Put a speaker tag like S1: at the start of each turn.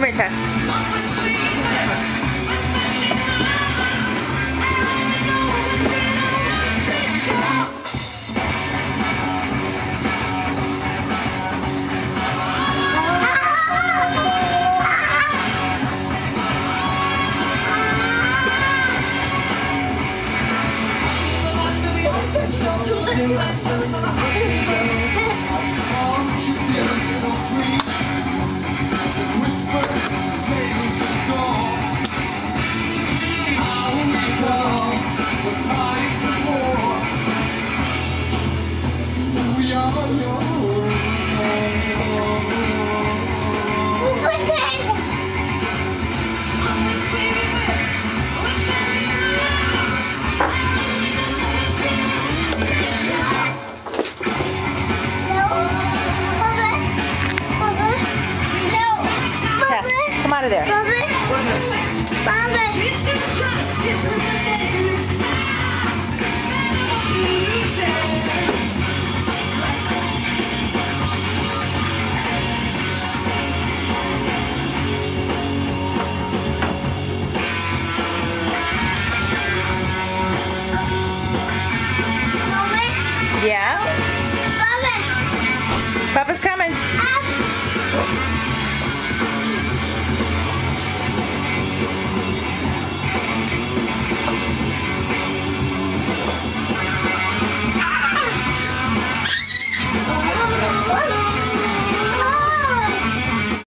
S1: Tess. Tess, come out of there. Yeah?